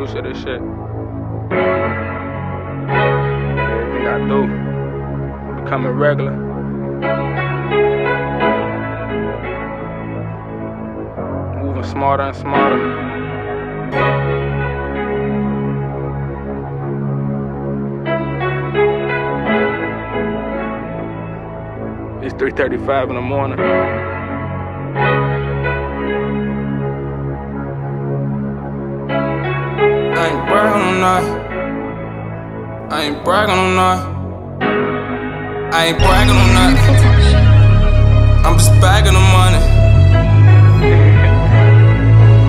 used to this shit. Everything I do, becoming regular. Moving smarter and smarter. It's 3:35 in the morning. I ain't bragging on that. I ain't bragging on that. I ain't bragging on that. I'm just bagging the money.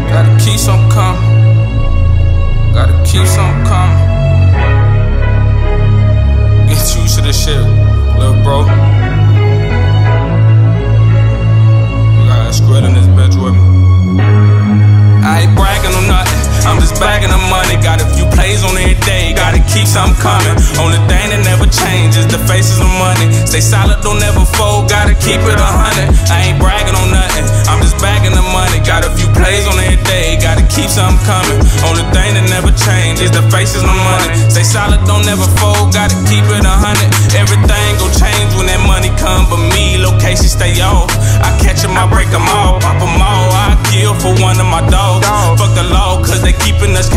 Gotta keep some coming. Gotta keep some coming. Get used to this shit, little bro. Day. Gotta keep something coming. Only thing that never changes the faces of money. Stay solid, don't ever fold. Gotta keep it a hundred. I ain't bragging on nothing. I'm just bagging the money. Got a few plays on every day. Gotta keep something coming. Only thing that never changes the faces of money. Stay solid, don't ever fold. Gotta keep it a hundred. Everything gon' change when that money come, but me location stay off. I catch 'em, I break 'em all, pop 'em all. I kill for one of my dogs. Fuck the law, cause they keeping us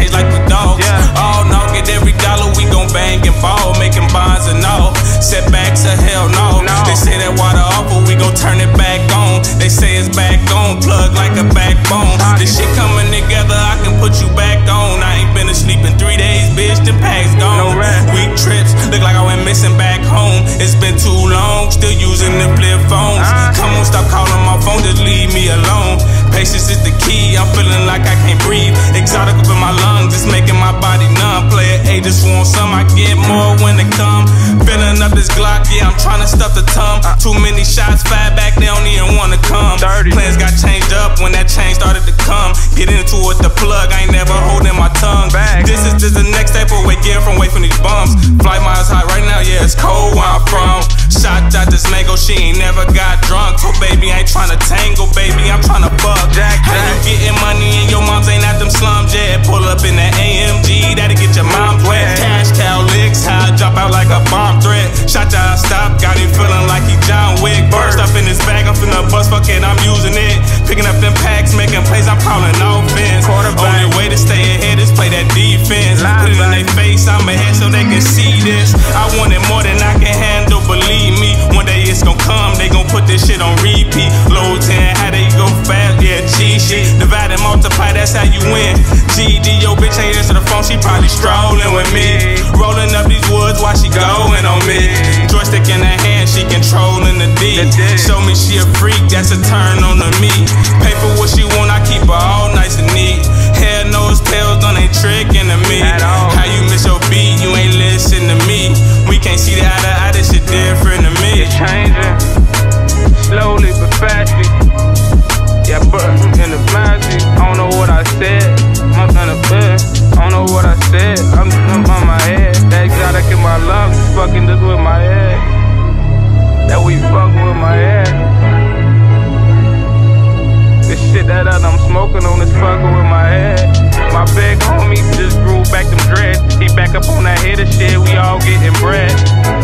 ball, making bonds and all. Setbacks a hell no. no. They say that water awful, we gon' turn it back on. They say it's back on, plug like a backbone. This shit coming together, I can put you back on. I ain't been asleep in three days, bitch, the pack's gone. Week trips, look like I went missing back home. It's been too long, still using the flip phones. Ah. Come on, stop calling my phone, just leave me alone. Patience is the key, I'm feeling like I can't breathe. Exotic up in my lungs, it's making my body numb. Playa A, just want some, I get more when it come. Filling up this Glock, yeah, I'm trying to stuff the tum. Too many shots, fired back, they don't even wanna come. Plans got changed up when that change started to come. Get into it, the plug, I ain't never holding my tongue. Back. This is just the next step away, get from away from these bums. Flight miles high right now, yeah, it's cold I'm from. Shot out this mango, she ain't never got drunk. So baby, I ain't tryna tangle, baby, I'm tryna fuck. How you getting money and your moms ain't at them slums yet? Pull up in that AMG, that'll get your mom's wet. Cash cow licks, how I drop out like a bomb threat. Shot y'all stop, got him feeling like he John Wick. Burst up in his bag, I'm finna bust, fuck it, I'm using it. Picking up them packs, making plays, I'm calling offense. Only it's gon' come, they gon' put this shit on repeat. Low 10, how they go fast, yeah, G shit. Divide and multiply, that's how you win. GD, yo, bitch ain't answer the phone, she probably strolling with me. Rolling up these woods while she going on me. Joystick in her hand, she controlling the D. Show me she a freak, that's a turn on to me. Pay for what she want, I keep her all nice and neat. up on that hater shit, we all getting bread.